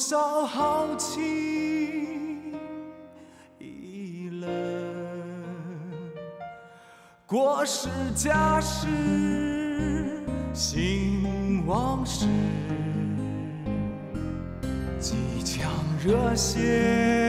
少豪情已冷，国是家事，兴亡事，几腔热血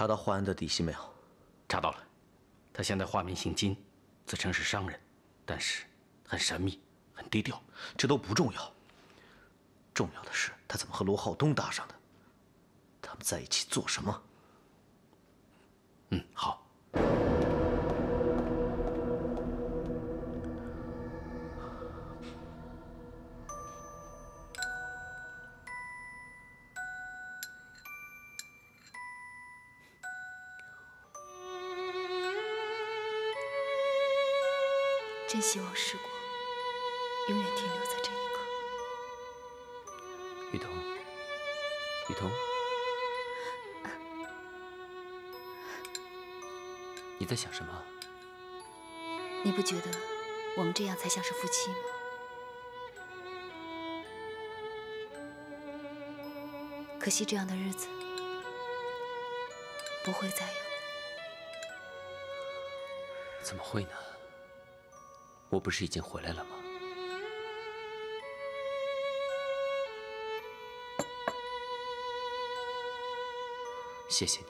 查到华安的底细没有？查到了，他现在化名姓金，自称是商人，但是很神秘，很低调。这都不重要，重要的是他怎么和罗浩东搭上的？他们在一起做什么？嗯，好。希望时光永远停留在这一刻。雨桐，雨桐，你在想什么？你不觉得我们这样才像是夫妻吗？可惜这样的日子不会再有。怎么会呢？我不是已经回来了吗？谢谢你。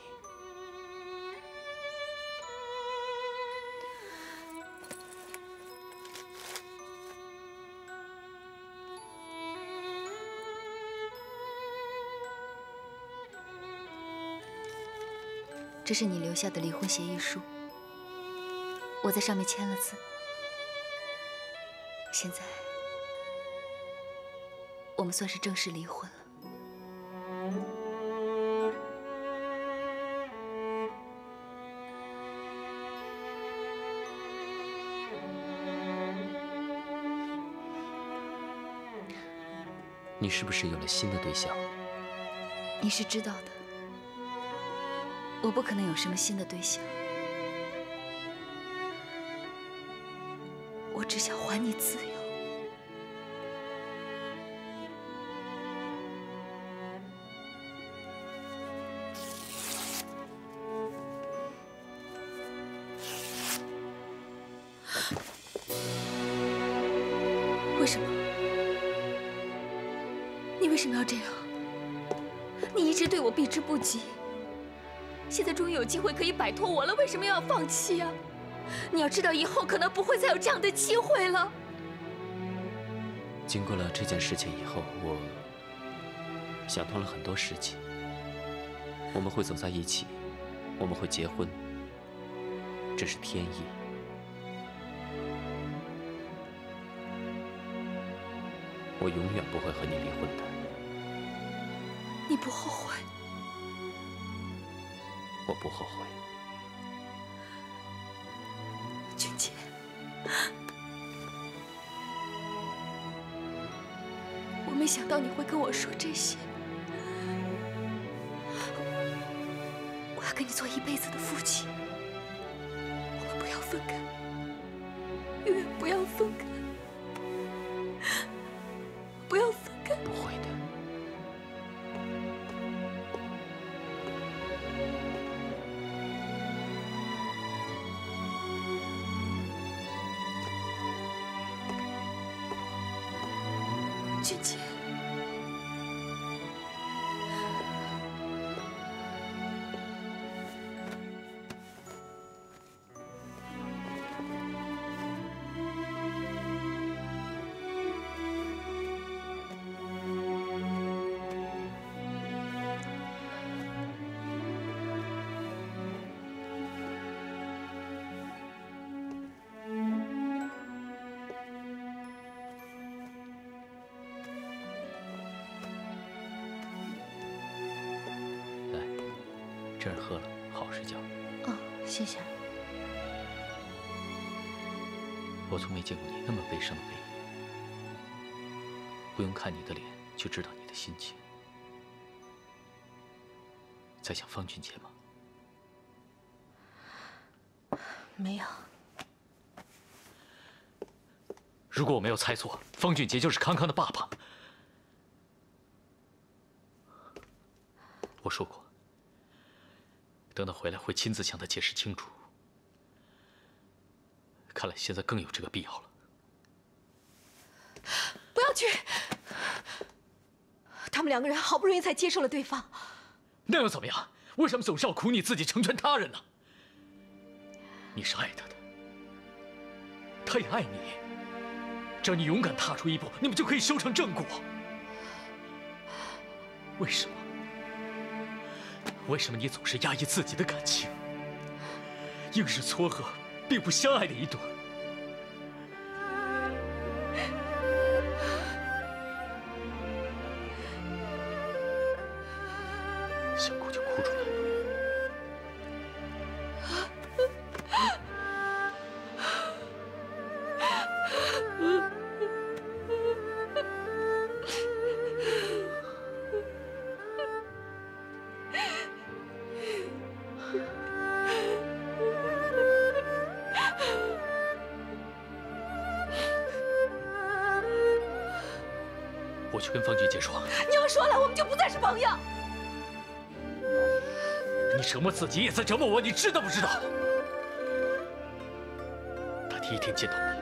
这是你留下的离婚协议书，我在上面签了字。现在，我们算是正式离婚了。你是不是有了新的对象？你是知道的，我不可能有什么新的对象。还你自由。为什么？你为什么要这样？你一直对我避之不及，现在终于有机会可以摆脱我了，为什么要放弃啊？你要知道，以后可能不会再有这样的机会了。经过了这件事情以后，我想通了很多事情。我们会走在一起，我们会结婚，这是天意。我永远不会和你离婚的。你不后悔？我不后悔。想到你会跟我说这些。我要跟你做一辈子的夫妻，好好睡觉。哦，谢谢。我从没见过你那么悲伤的背影，不用看你的脸就知道你的心情。在想方俊杰吗？没有，如果我没有猜错，方俊杰就是康康的爸爸。我说过，等他回来会亲自向他解释清楚。看来现在更有这个必要了。不要去。他们两个人好不容易才接受了对方，那又怎么样？为什么总是要苦你自己成全他人呢？你是爱他的，他也爱你。只要你勇敢踏出一步，你们就可以修成正果。为什么？为什么你总是压抑自己的感情，硬是撮合并不相爱的一对？自己也在折磨我，你知道不知道？他第一天见到你，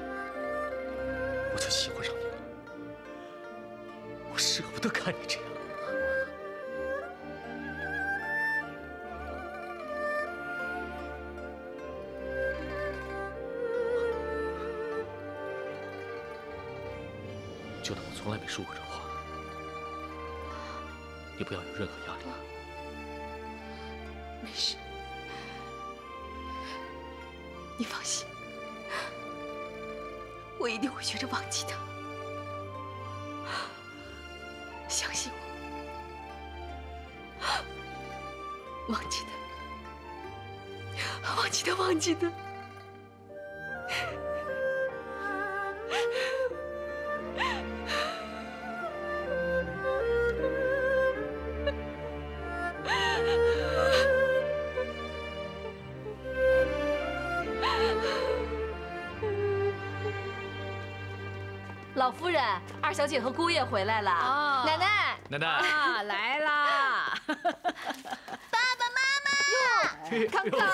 定会学着忘记他。相信我，忘记他，忘记他，忘记他。小姐和姑爷回来了。哦奶奶，奶奶，啊，来啦！康康，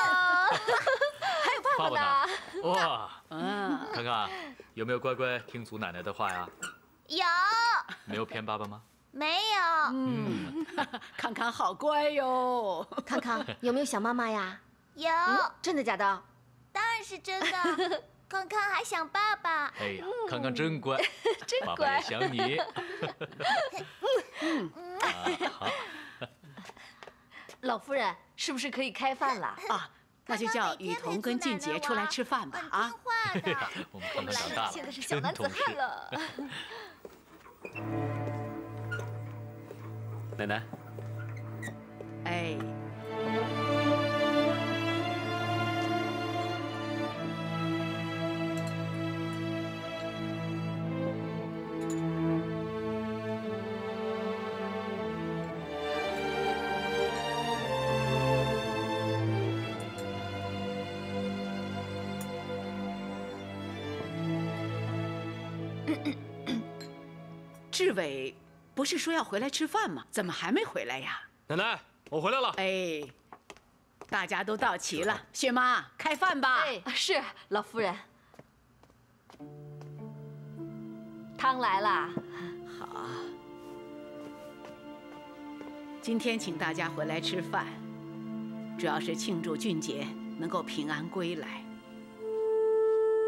还有爸爸爸爸呢。呢？哇，嗯，康康，有没有乖乖听祖奶奶的话呀？有没有骗爸爸吗？没有？嗯，康康好乖哟。康康，有没有想妈妈呀？有，真的假的？当然是真的。康康还想爸爸。哎呀，康康真乖，真爸爸乖也想你。啊，好，老夫人，是不是可以开饭了？啊，那就叫雨桐跟俊杰出来吃饭吧啊。我们康康长大了，现在是小男子汉。了。奶奶，哎，志伟不是说要回来吃饭吗？怎么还没回来呀？奶奶，我回来了。哎，大家都到齐了，薛妈开饭吧。哎，是老夫人，汤来了。好，今天请大家回来吃饭，主要是庆祝俊杰能够平安归来。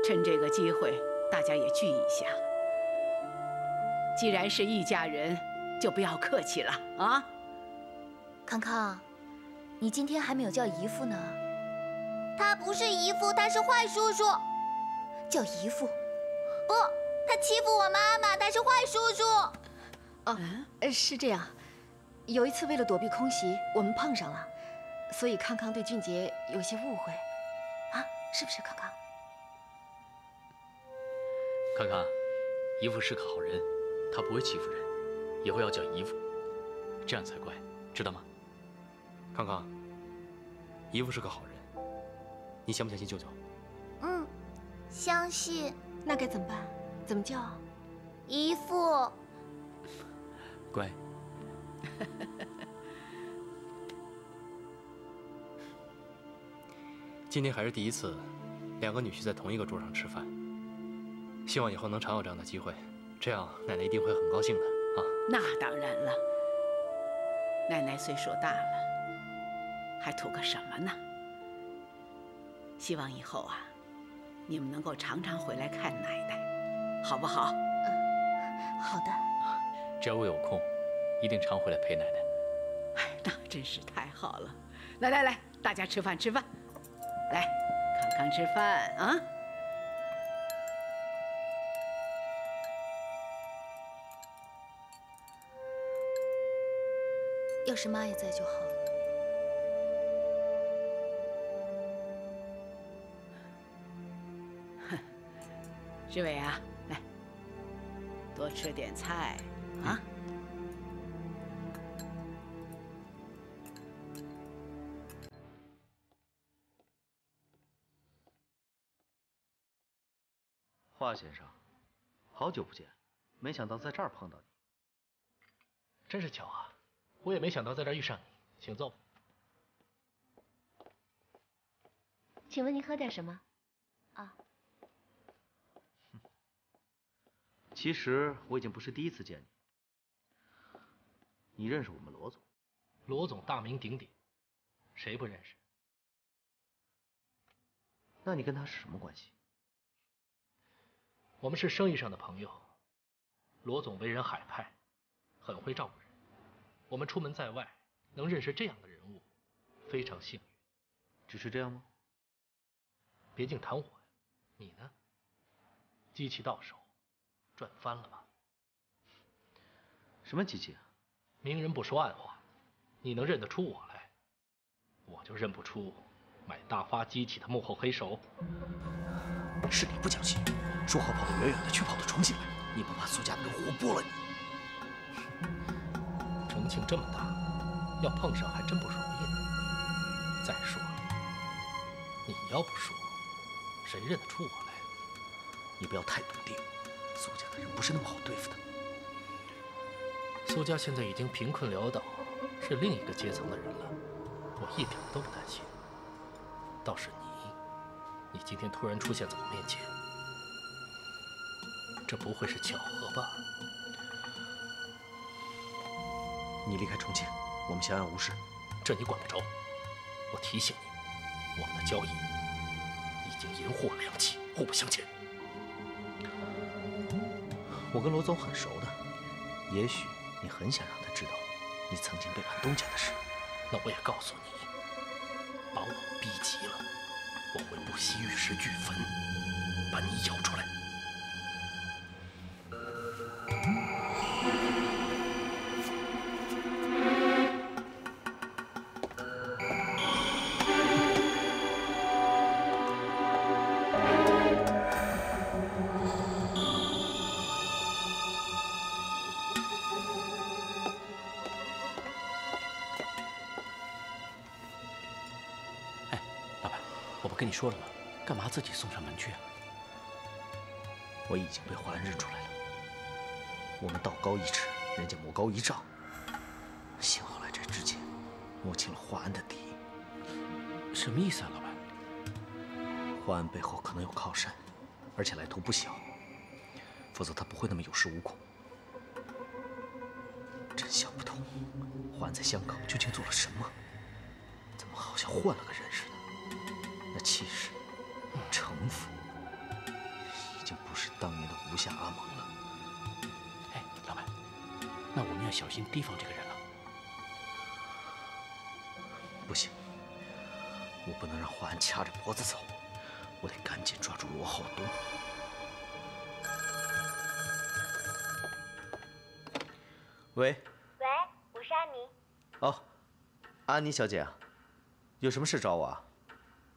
趁这个机会，大家也聚一下。既然是一家人，就不要客气了啊！康康，你今天还没有叫姨父呢。他不是姨父，他是坏叔叔。叫姨父？不，他欺负我妈妈，他是坏叔叔。哦，呃，是这样。有一次为了躲避空袭，我们碰上了，所以康康对俊杰有些误会。啊，是不是康康？康康，姨父是个好人，他不会欺负人，以后要叫姨父，这样才乖，知道吗？康康，姨父是个好人，你相不相信舅舅？嗯，相信。那该怎么办？怎么叫？姨父。乖。今天还是第一次，两个女婿在同一个桌上吃饭。希望以后能常有这样的机会，这样奶奶一定会很高兴的啊！那当然了，奶奶岁数大了，还图个什么呢？希望以后啊，你们能够常常回来看奶奶，好不好？嗯，好的。只要我有空，一定常回来陪奶奶。哎，那真是太好了！来来来，大家吃饭吃饭，来，康康吃饭啊！要是妈也在就好了。哼，志伟啊，来，多吃点菜啊。华先生，好久不见，没想到在这儿碰到你，真是巧啊！我也没想到在这遇上你，请坐。请问您喝点什么？啊。其实我已经不是第一次见你。你认识我们罗总？罗总大名鼎鼎，谁不认识？那你跟他是什么关系？我们是生意上的朋友。罗总为人海派，很会照顾人。我们出门在外，能认识这样的人物，非常幸运。只是这样吗？别净谈我呀！你呢？机器到手，赚翻了吧？什么机器啊？明人不说暗话，你能认得出我来，我就认不出买大发机器的幕后黑手。是你不讲信用，说好跑得远远的，却跑到重庆来，你不怕苏家的人活剥了你？重庆这么大，要碰上还真不容易呢。再说了，你要不说，谁认得出我来？你不要太笃定，苏家的人不是那么好对付的。苏家现在已经贫困潦倒，是另一个阶层的人了，我一点都不担心。倒是你，你今天突然出现在我面前，这不会是巧合吧？你离开重庆，我们相安无事。这你管不着。我提醒你，我们的交易已经银货两讫，互不相欠。我跟罗总很熟的，也许你很想让他知道你曾经背叛东家的事。那我也告诉你，把我逼急了，我会不惜玉石俱焚，把你咬出来。说了吗？干嘛自己送上门去啊？我已经被华安认出来了。我们道高一尺，人家魔高一丈。幸好来这之前摸清了华安的底，什么意思啊，老板？华安背后可能有靠山，而且来头不小，否则他不会那么有恃无恐。真想不通，华安在香港究竟做了什么？怎么好像换了个人似的？那气势、城府，已经不是当年的吴下阿蒙了。哎，老板，那我们要小心提防这个人了。不行，我不能让华安掐着脖子走，我得赶紧抓住罗浩东。喂，喂，我是安妮。哦，安妮小姐啊，有什么事找我啊？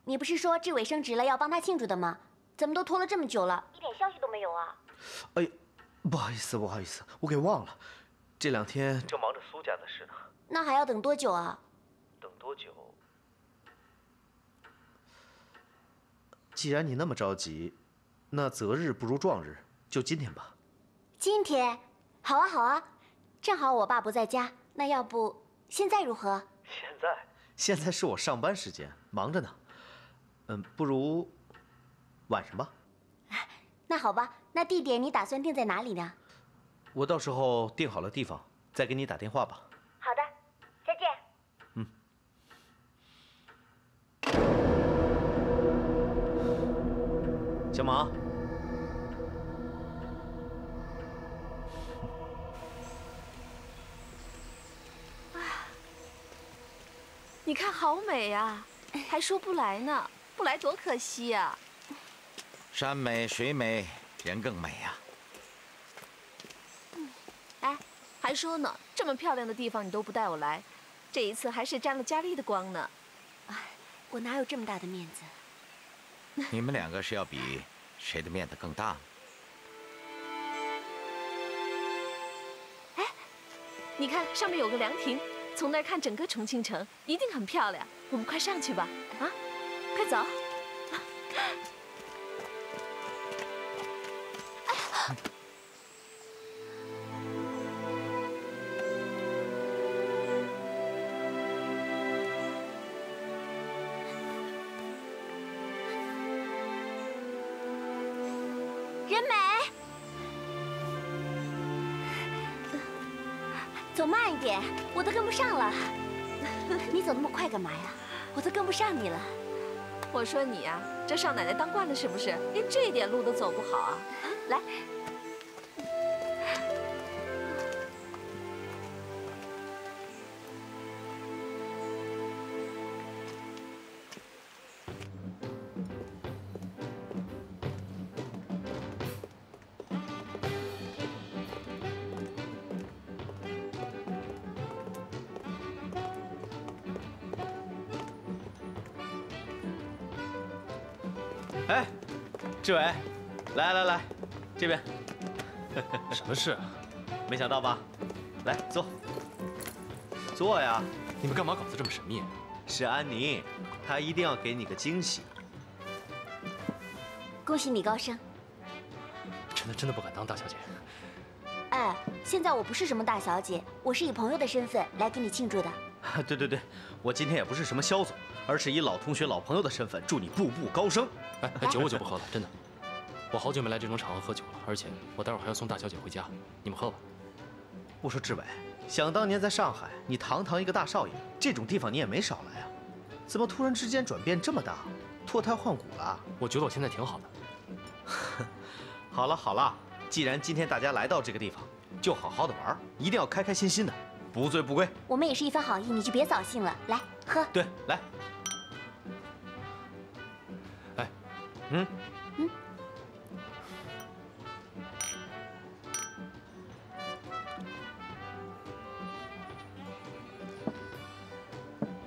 你不是说志伟升职了要帮他庆祝的吗？怎么都拖了这么久了，一点消息都没有啊？哎，不好意思，不好意思，我给忘了，这两天正忙着苏家的事呢。那还要等多久啊？等多久？既然你那么着急，那择日不如撞日，就今天吧。今天？好啊，好啊，正好我爸不在家，那要不现在如何？现在？现在是我上班时间，忙着呢。嗯，不如晚上吧。那好吧，那地点你打算定在哪里呢？我到时候定好了地方，再给你打电话吧。好的，再见。嗯。小马。你看好美呀，还说不来呢，不来多可惜呀。山美水美，人更美呀。哎，还说呢，这么漂亮的地方你都不带我来，这一次还是沾了佳丽的光呢。哎，我哪有这么大的面子？你们两个是要比谁的面子更大？哎，你看上面有个凉亭。从那儿看整个重庆城，一定很漂亮。我们快上去吧，啊，快走！人美，走慢一点，我都跟不上了。你走那么快干嘛呀？我都跟不上你了。我说你呀，这少奶奶当惯了是不是？连这点路都走不好啊！来。哎，志伟，来来来，这边。什么事？啊没想到吧？来坐。坐呀！你们干嘛搞得这么神秘？是安妮，她一定要给你个惊喜。恭喜你高升。真的真的不敢当大小姐。哎，现在我不是什么大小姐，我是以朋友的身份来给你庆祝的。对对对，我今天也不是什么肖总，而是以老同学、老朋友的身份祝你步步高升。哎，酒我就不喝了，真的。我好久没来这种场合喝酒了，而且我待会儿还要送大小姐回家，你们喝吧。我说志伟，想当年在上海，你堂堂一个大少爷，这种地方你也没少来啊，怎么突然之间转变这么大，脱胎换骨了？我觉得我现在挺好的。好了好了，既然今天大家来到这个地方，就好好的玩，一定要开开心心的，不醉不归。我们也是一番好意，你就别扫兴了，来喝。对，来。嗯。嗯。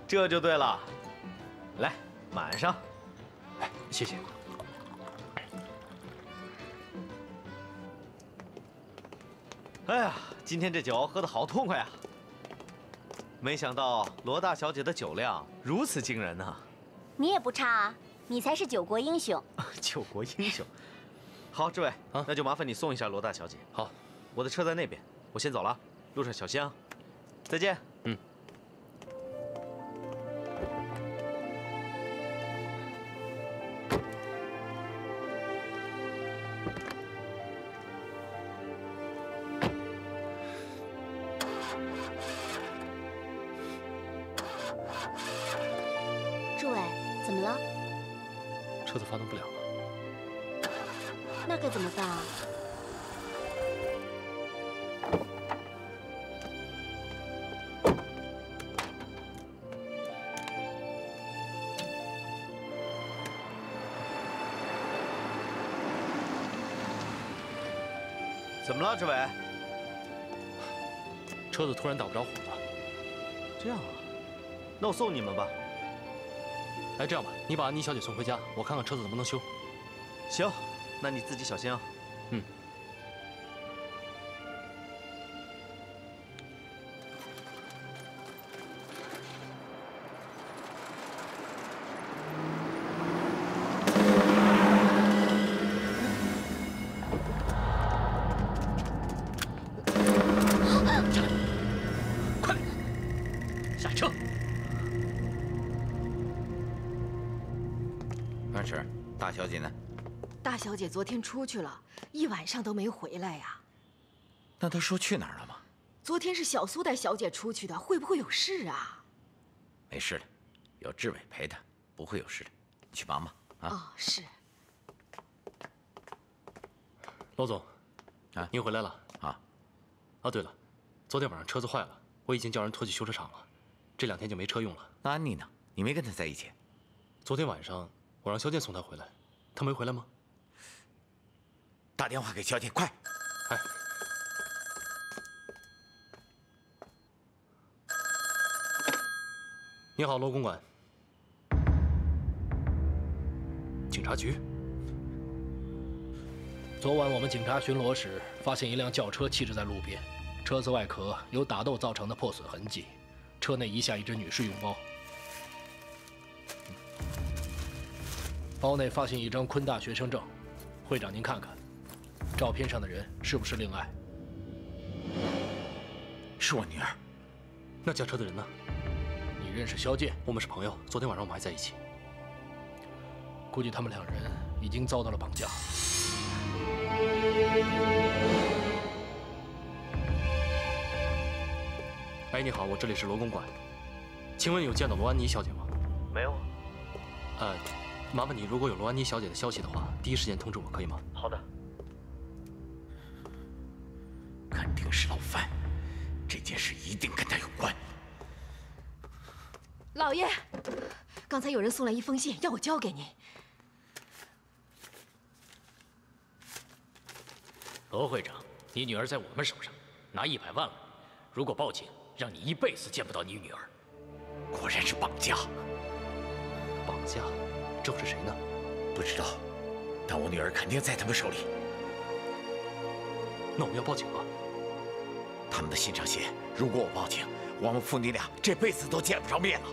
这就对了，来满上。哎，谢谢。哎呀，今天这酒喝的好痛快呀！没想到罗大小姐的酒量如此惊人呢。你也不差啊，你才是九国英雄。九国英雄。好，志伟，那就麻烦你送一下罗大小姐。好。我的车在那边，我先走了，路上小心啊！再见。车子突然打不着火了。这样啊，那我送你们吧。哎，这样吧，你把安妮小姐送回家，我看看车子能不能修。行，那你自己小心啊。嗯。下车。范婶，大小姐呢？大小姐昨天出去了，一晚上都没回来呀。那她说去哪儿了吗？昨天是小苏带小姐出去的，会不会有事啊？没事的，有志伟陪她，不会有事的。你去忙吧。啊。哦，是。罗总，啊，您回来了啊。啊，对了，昨天晚上车子坏了，我已经叫人拖去修车厂了，这两天就没车用了。那安妮呢？你没跟她在一起？昨天晚上我让肖剑送她回来，她没回来吗？打电话给肖剑，快！哎。你好，罗公馆。警察局。昨晚我们警察巡逻时，发现一辆轿车弃置在路边，车子外壳有打斗造成的破损痕迹，车内遗下一只女士用包，包内发现一张昆大学生证，会长您看看，照片上的人是不是令爱？是我女儿。那驾车的人呢？你认识肖剑？我们是朋友，昨天晚上我们还在一起。估计他们两人已经遭到了绑架。你好，我这里是罗公馆，请问有见到罗安妮小姐吗？没有啊。呃，麻烦你，如果有罗安妮小姐的消息的话，第一时间通知我，可以吗？好的。肯定是老范，这件事一定跟他有关。老爷，刚才有人送来一封信，要我交给您。罗会长，你女儿在我们手上，拿一百万了。如果报警，让你一辈子见不到你女儿。果然是绑架。绑架？这是谁呢？不知道，但我女儿肯定在他们手里。那我们要报警吗？他们的信上写，如果我报警，我们父女俩这辈子都见不着面了。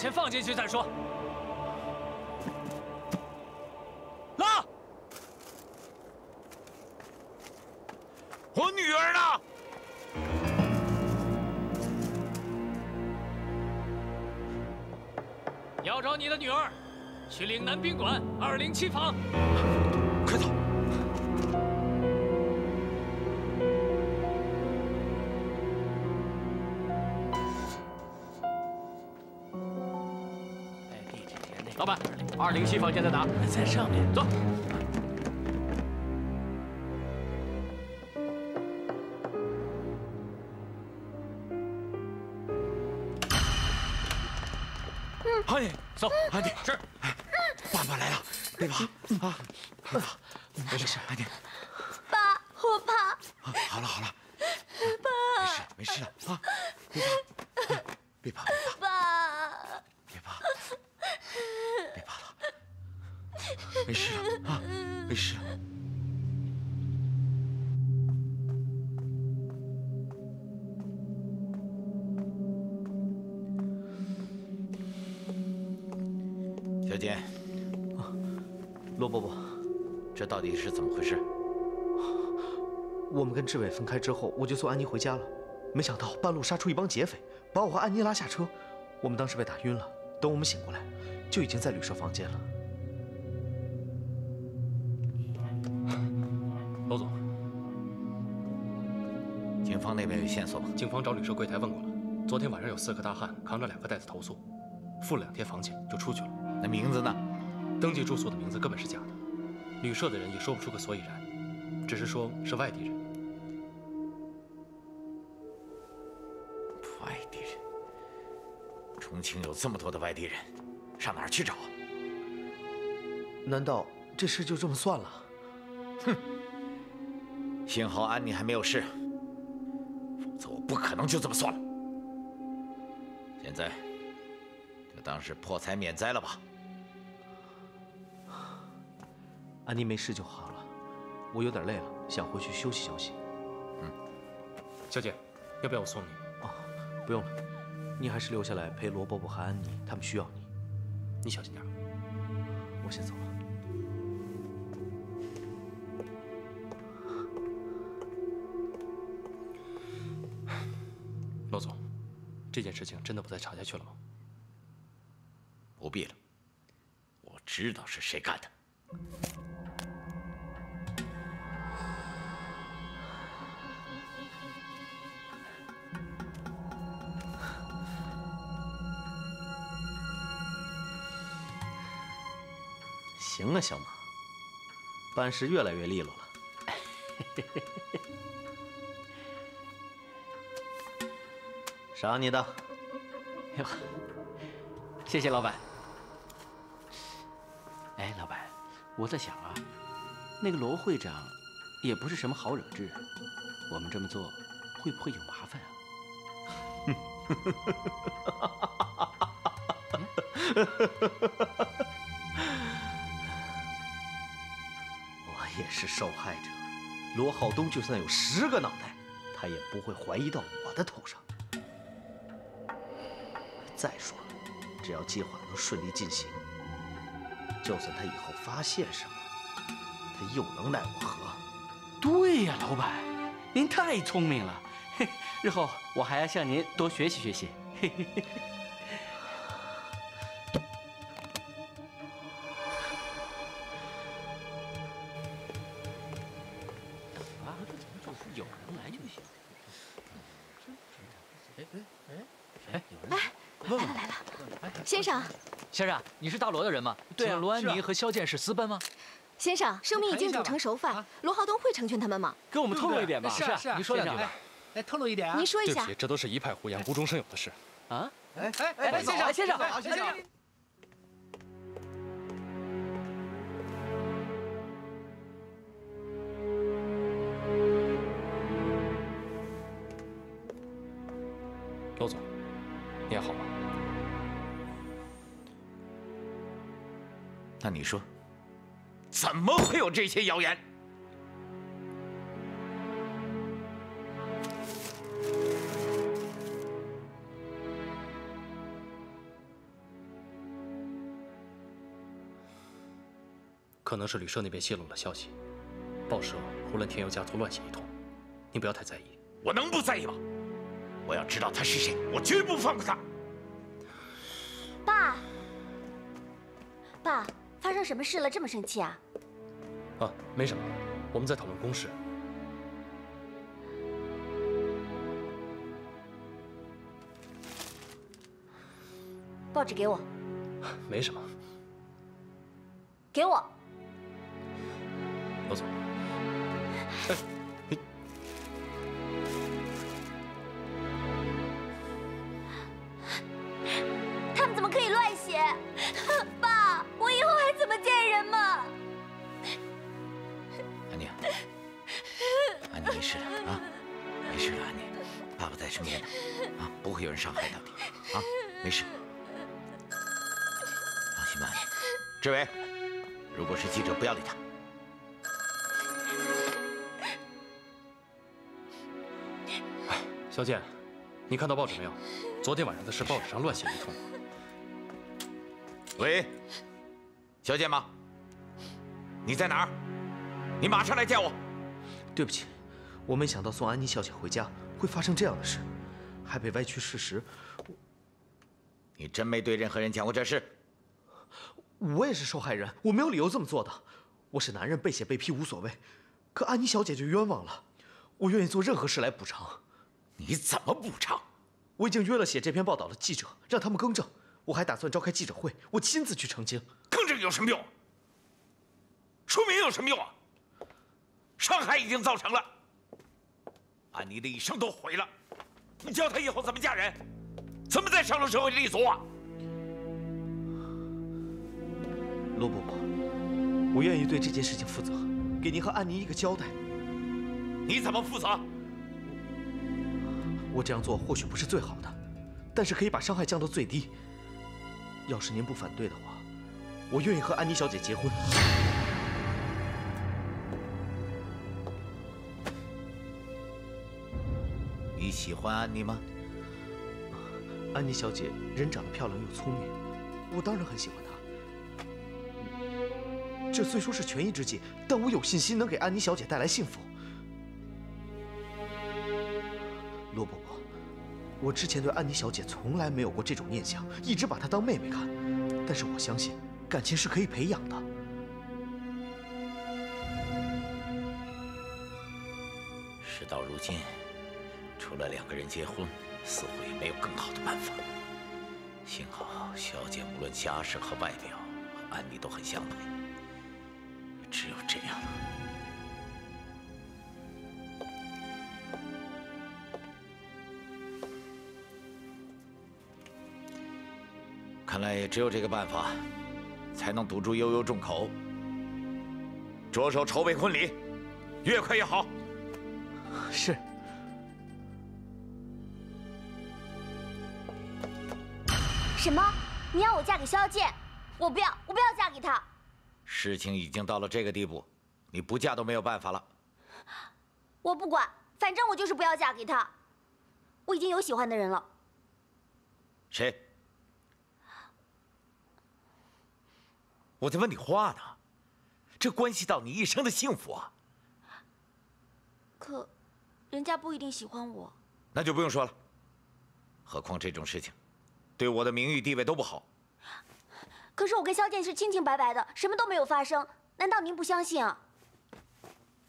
先放进去再说。拉！我女儿呢？要找你的女儿，去岭南宾馆二零七房。老板，二零七房间在哪？在上面。走。安妮，走，安迪，是。开之后，我就送安妮回家了，没想到半路杀出一帮劫匪，把我和安妮拉下车。我们当时被打晕了，等我们醒过来，就已经在旅社房间了。娄总，警方那边有线索吗？警方找旅社柜台问过了，昨天晚上有四个大汉扛着两个袋子投诉，付了两天房钱就出去了。那名字呢？登记住宿的名字根本是假的，旅社的人也说不出个所以然，只是说是外地人。重庆有这么多的外地人，上哪儿去找啊？难道这事就这么算了？哼！幸好安妮还没有事，否则我不可能就这么算了。现在就当是破财免灾了吧。安妮没事就好了，我有点累了，想回去休息休息。嗯，小姐，要不要我送你？哦，不用了，你还是留下来陪罗伯伯和安妮，他们需要你。你小心点。我先走了。罗总，这件事情真的不再查下去了吗？不必了，我知道是谁干的。小马，办事越来越利落了。赏你的。谢谢老板。哎，老板，我在想啊，那个罗会长也不是什么好惹之人，我们这么做会不会有麻烦啊？我 也是受害者，罗浩东就算有十个脑袋，他也不会怀疑到我的头上。再说了，只要计划能顺利进行，就算他以后发现什么，他又能奈我何？对呀，老板，您太聪明了，嘿，日后我还要向您多学习学习。嘿嘿嘿。先生，你是大罗的人吗？对啊请罗安妮和萧剑是私奔吗？先生，生米已经煮成熟饭，罗浩东会成全他们吗？给我们透露一点吧。是啊是啊您说两句吧。来透露一点啊！您说一下对不起，。这都是一派胡言、无中生有的事。啊？哎哎哎，先生，先生，好，先生。那你说怎么会有这些谣言？可能是旅社那边泄露了消息报社胡乱添油加醋乱写一通你不要太在意。我能不在意吗？我要知道他是谁我绝不放过他。爸。爸。生什么事了？这么生气啊？啊，没什么，我们在讨论公事。报纸给我，没什么，给我。老总，他小健，你看到报纸没有？昨天晚上的事，报纸上乱写一通。喂，小健吗？你在哪儿？你马上来见我。对不起，我没想到送安妮小姐回家会发生这样的事，还被歪曲事实。你真没对任何人讲过这事？我也是受害人，我没有理由这么做的。我是男人，被写被批无所谓，可安妮小姐就冤枉了。我愿意做任何事来补偿。你怎么补偿？我已经约了写这篇报道的记者，让他们更正。我还打算召开记者会，我亲自去澄清。更正有什么用？说明有什么用啊？伤害已经造成了，安妮的一生都毁了。你教她以后怎么嫁人，怎么在上流社会立足啊？罗伯伯，我愿意对这件事情负责，给您和安妮一个交代。你怎么负责？我这样做或许不是最好的，但是可以把伤害降到最低。要是您不反对的话，我愿意和安妮小姐结婚。你喜欢安妮吗？安妮小姐人长得漂亮又聪明，我当然很喜欢她。这虽说是权宜之计，但我有信心能给安妮小姐带来幸福。我之前对安妮小姐从来没有过这种念想，一直把她当妹妹看。但是我相信，感情是可以培养的。事到如今，除了两个人结婚，似乎也没有更好的办法。幸好小姐无论家世和外表，和安妮都很相配。只有这样了。看来也只有这个办法，才能堵住悠悠众口。着手筹备婚礼，越快越好。是。什么？你要我嫁给萧剑？我不要，我不要嫁给他。事情已经到了这个地步，你不嫁都没有办法了。我不管，反正我就是不要嫁给他。我已经有喜欢的人了。谁？我在问你话呢，这关系到你一生的幸福啊！可，人家不一定喜欢我。那就不用说了。何况这种事情，对我的名誉地位都不好。可是我跟萧剑是清清白白的，什么都没有发生，难道您不相信啊？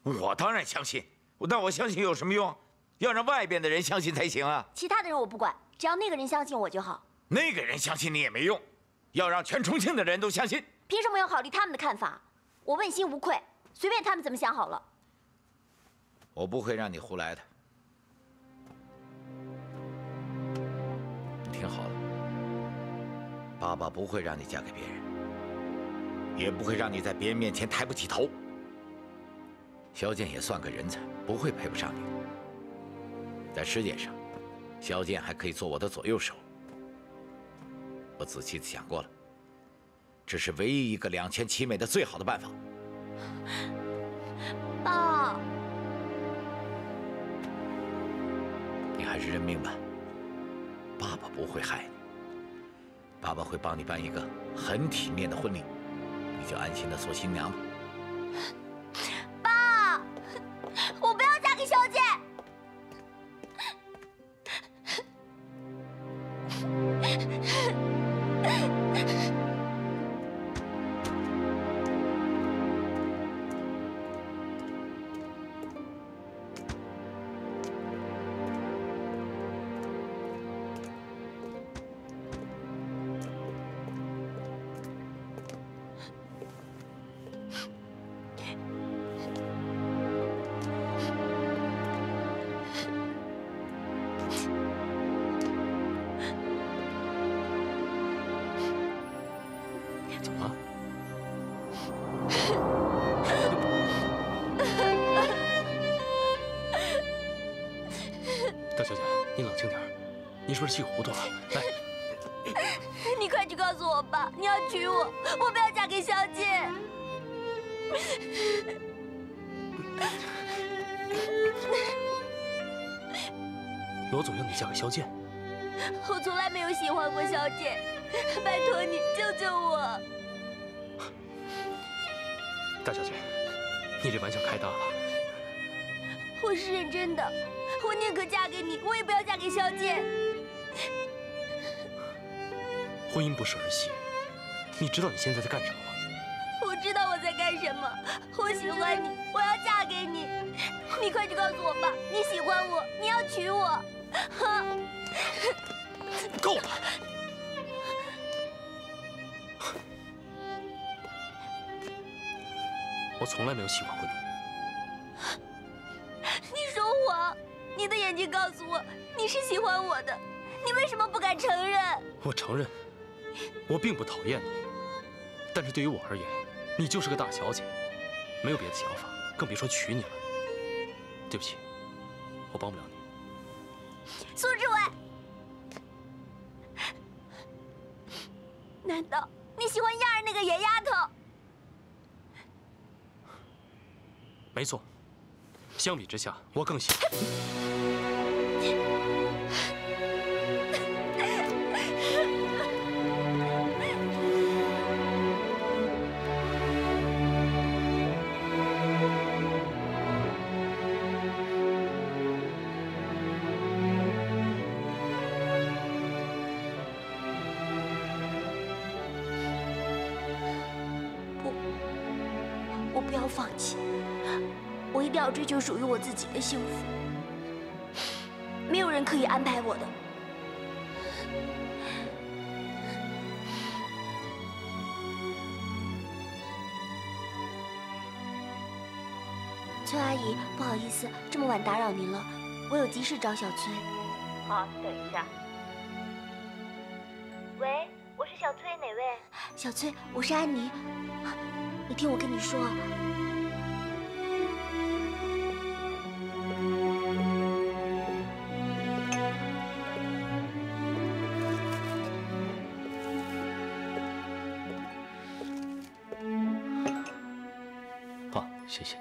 我当然相信，但我相信有什么用？要让外边的人相信才行啊！其他的人我不管，只要那个人相信我就好。那个人相信你也没用，要让全重庆的人都相信。凭什么要考虑他们的看法？我问心无愧，随便他们怎么想好了。我不会让你胡来的。听好了，爸爸不会让你嫁给别人，也不会让你在别人面前抬不起头。萧剑也算个人才，不会配不上你。在世界上，萧剑还可以做我的左右手。我仔细的想过了。这是唯一一个两全其美的最好的办法。爸，你还是认命吧。爸爸不会害你，爸爸会帮你办一个很体面的婚礼，你就安心的做新娘吧。你冷静点儿，你是不是气糊涂了？来，你快去告诉我爸，你要娶我，我不要嫁给萧剑。罗总要你嫁给萧剑，我从来没有喜欢过萧剑，拜托你救救我。大小姐，你这玩笑开大了。我是认真的，我宁可嫁给你，我也不要嫁给萧剑。婚姻不是儿戏，你知道你现在在干什么吗？我知道我在干什么，我喜欢你，我要嫁给你。你快去告诉我爸，你喜欢我，你要娶我。哼，够了！我从来没有喜欢过你。你告诉我你是喜欢我的，你为什么不敢承认？我承认，我并不讨厌你，但是对于我而言，你就是个大小姐，没有别的想法，更别说娶你了。对不起，我帮不了你。苏志伟，难道你喜欢燕儿那个野丫头？没错，相比之下，我更喜欢。不，我不要放弃，我一定要追求属于我自己的幸福。可以安排我的。崔阿姨，不好意思，这么晚打扰您了，我有急事找小崔。好，你等一下。喂，我是小崔，哪位？小崔，我是安妮。你听我跟你说，谢谢。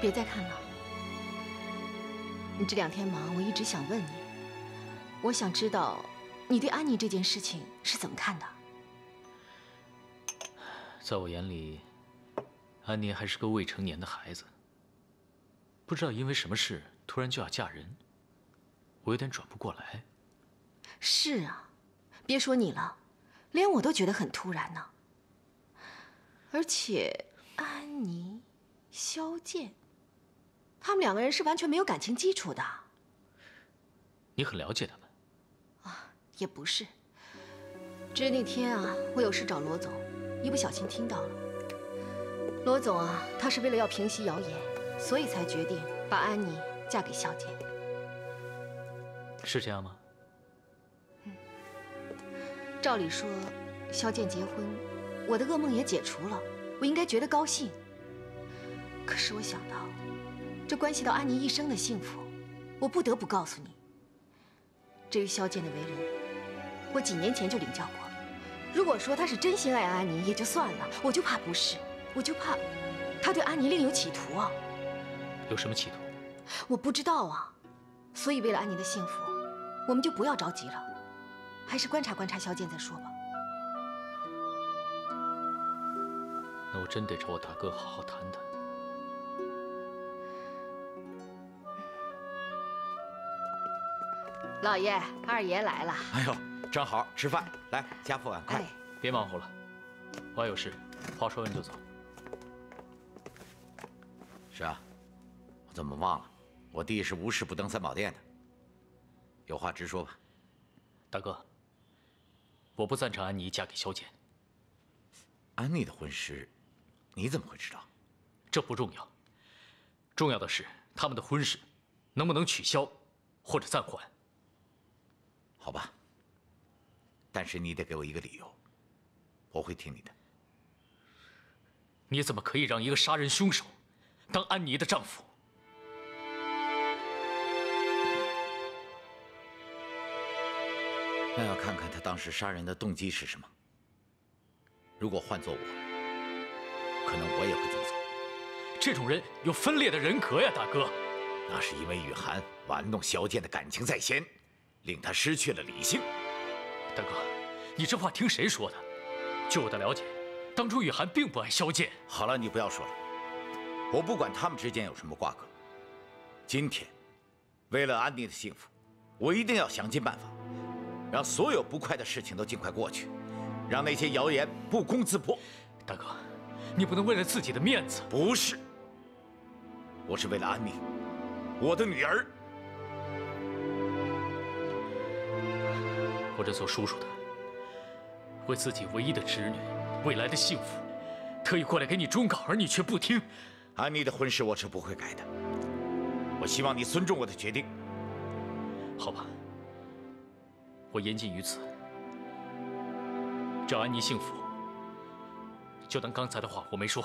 别再看了。你这两天忙，我一直想问你，我想知道你对安妮这件事情是怎么看的？在我眼里，安妮还是个未成年的孩子。不知道因为什么事突然就要嫁人，我有点转不过来。是啊，别说你了，连我都觉得很突然呢。而且，安妮、萧剑，他们两个人是完全没有感情基础的。你很了解他们。啊也不是，只是那天啊，我有事找罗总，一不小心听到了。罗总啊，他是为了要平息谣言，所以才决定把安妮嫁给萧剑。是这样吗？照理说，萧剑结婚，我的噩梦也解除了，我应该觉得高兴。可是我想到，这关系到安妮一生的幸福，我不得不告诉你。至于萧剑的为人，我几年前就领教过。如果说他是真心爱安妮也就算了，我就怕不是，我就怕他对安妮另有企图啊！有什么企图？我不知道啊，所以为了安妮的幸福，我们就不要着急了，还是观察观察萧剑再说吧。那我真得找我大哥好好谈谈。老爷，二爷来了。哎呦，正好吃饭，来，家父碗，快！别忙活了，我还有事，话说完就走。是啊，我怎么忘了？我弟是无事不登三宝殿的。有话直说吧。大哥，我不赞成安妮嫁给萧剑。安妮的婚事，你怎么会知道？这不重要，重要的是他们的婚事能不能取消或者暂缓。好吧，但是你得给我一个理由，我会听你的。你怎么可以让一个杀人凶手当安妮的丈夫？那要看看他当时杀人的动机是什么。如果换做我，可能我也会这么做。这种人有分裂的人格呀，大哥。那是因为雨涵玩弄萧剑的感情在先，令他失去了理性。大哥，你这话听谁说的？据我的了解，当初雨涵并不爱萧剑。好了，你不要说了。我不管他们之间有什么瓜葛。今天，为了安妮的幸福，我一定要想尽办法，让所有不快的事情都尽快过去，让那些谣言不攻自破。大哥，你不能为了自己的面子。不是，我是为了安妮，我的女儿。我这做叔叔的，为自己唯一的侄女未来的幸福，特意过来给你忠告，而你却不听。安妮的婚事我是不会改的。我希望你尊重我的决定。好吧，我言尽于此。只要安妮幸福，就当刚才的话我没说。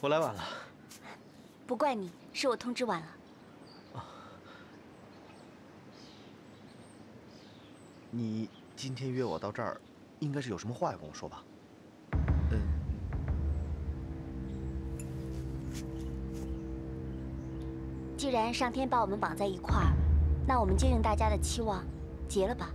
我来晚了。不怪你，是我通知晚了。你今天约我到这儿，应该是有什么话要跟我说吧？嗯。既然上天把我们绑在一块儿，那我们就应大家的期望，结了吧。